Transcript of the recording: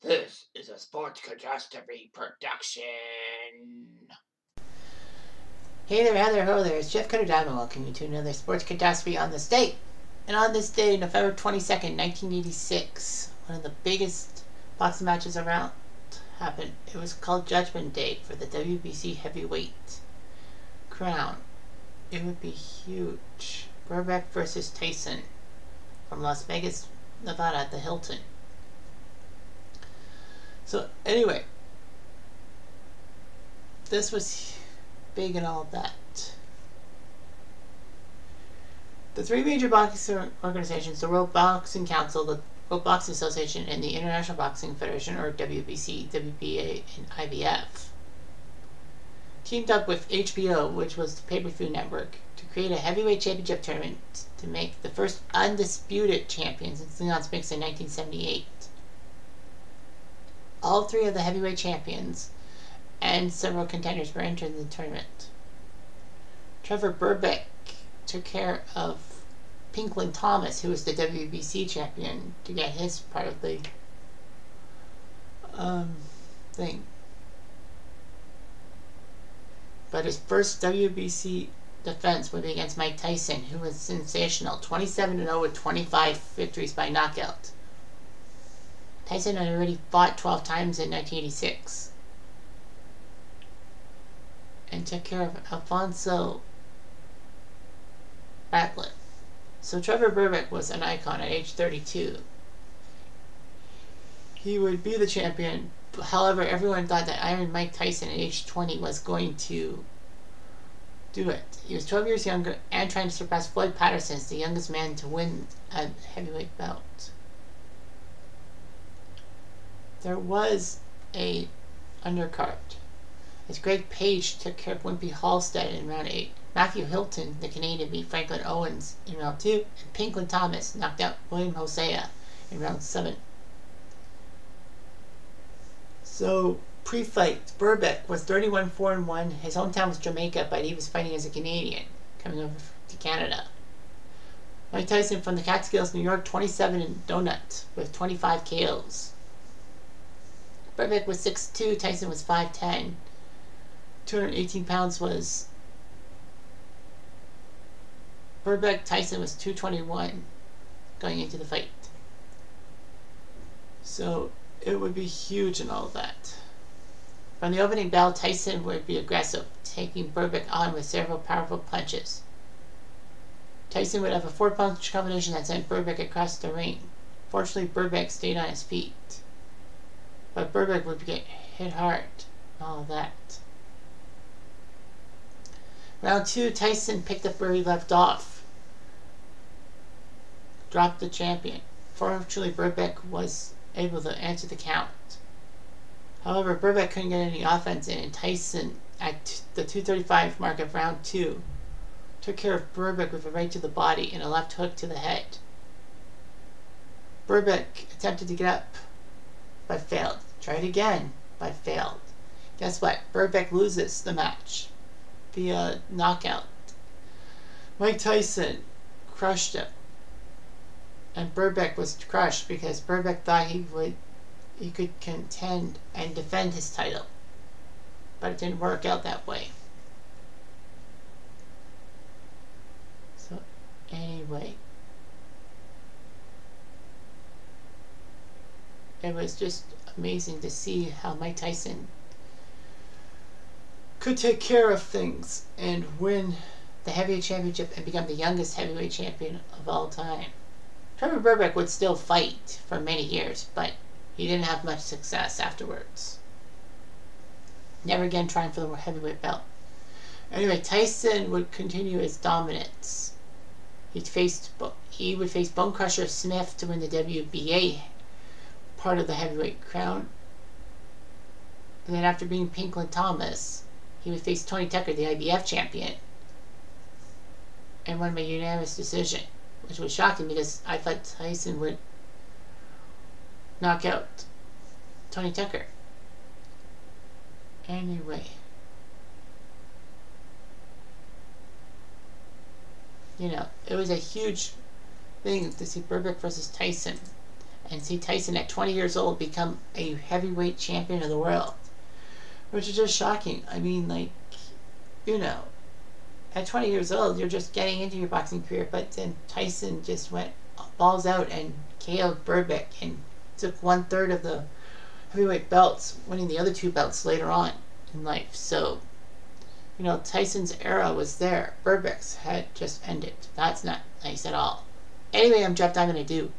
This is a sports cutastrophe production. Hey there, Heather, ho there, it's Jeff Cutter Diamond welcoming you to another sports cutastrophe on this date. And on this day, November 22nd, 1986, one of the biggest boxing matches around happened. It was called Judgment Day for the WBC heavyweight crown. It would be huge. Berbick versus Tyson from Las Vegas, Nevada at the Hilton. So anyway, this was big and all that. The three major boxing organizations, the World Boxing Council, the World Boxing Association, and the International Boxing Federation, or WBC, WBA, and IBF, teamed up with HBO, which was the pay-per-view network, to create a heavyweight championship tournament to make the first undisputed champion since Leon Spinks in 1978 all three of the heavyweight champions and several contenders were entered in the tournament. Trevor Berbick took care of Pinklon Thomas, who was the WBC champion, to get his part of the um, thing. But his first WBC defense would be against Mike Tyson, who was sensational 27 0 with 25 victories by knockout. Tyson had already fought 12 times in 1986 and took care of Alfonso Ratliff. So Trevor Berbick was an icon at age 32. He would be the champion. However, everyone thought that Iron Mike Tyson at age 20 was going to do it. He was 12 years younger and trying to surpass Floyd Patterson as the youngest man to win a heavyweight belt there was a undercard. As Greg Page took care of Wimpy Halstead in round 8. Matthew Hilton, the Canadian, beat Franklin Owens in round 2. And Pinklon Thomas knocked out William Hosea in round 7. So, pre-fight, Berbick was 31-4-1. His hometown was Jamaica, but he was fighting as a Canadian, coming over to Canada. Mike Tyson from the Catskills, New York, 27 and donut with 25 KOs. Berbick was 6'2", Tyson was 5'10". 218 pounds was Berbick, Tyson was 221 going into the fight. So it would be huge and all of that. From the opening bell, Tyson would be aggressive, taking Berbick on with several powerful punches. Tyson would have a four-punch combination that sent Berbick across the ring. Fortunately, Berbick stayed on his feet. But Berbick would get hit hard. and All that. Round two, Tyson picked up where he left off. Dropped the champion. Fortunately, Berbick was able to answer the count. However, Berbick couldn't get any offense in, and Tyson, at the 235 mark of round two, took care of Berbick with a right to the body and a left hook to the head. Berbick attempted to get up, but failed. Tried again, but failed. Guess what? Berbick loses the match via knockout. Mike Tyson crushed him. And Berbick was crushed because Berbick thought he would he could contend and defend his title. But it didn't work out that way. So anyway. It was just amazing to see how Mike Tyson could take care of things and win the heavyweight championship and become the youngest heavyweight champion of all time. Trevor Berbick would still fight for many years, but he didn't have much success afterwards. Never again trying for the heavyweight belt. Anyway, Tyson would continue his dominance. He faced he would face Bone Crusher Smith to win the WBA part of the heavyweight crown. And then after being Pinklon Thomas, he would face Tony Tucker, the IBF champion, and won by unanimous decision, which was shocking because I thought Tyson would knock out Tony Tucker. Anyway. You know, it was a huge thing to see Berbick versus Tyson and see Tyson at 20 years old become a heavyweight champion of the world, which is just shocking. I mean, like, you know, at 20 years old, you're just getting into your boxing career, but then Tyson just went balls out and KO'd Berbick and took one third of the heavyweight belts, winning the other two belts later on in life. So, you know, Tyson's era was there. Berbick's had just ended. That's not nice at all. Anyway, I'm Jeff Diamond. I do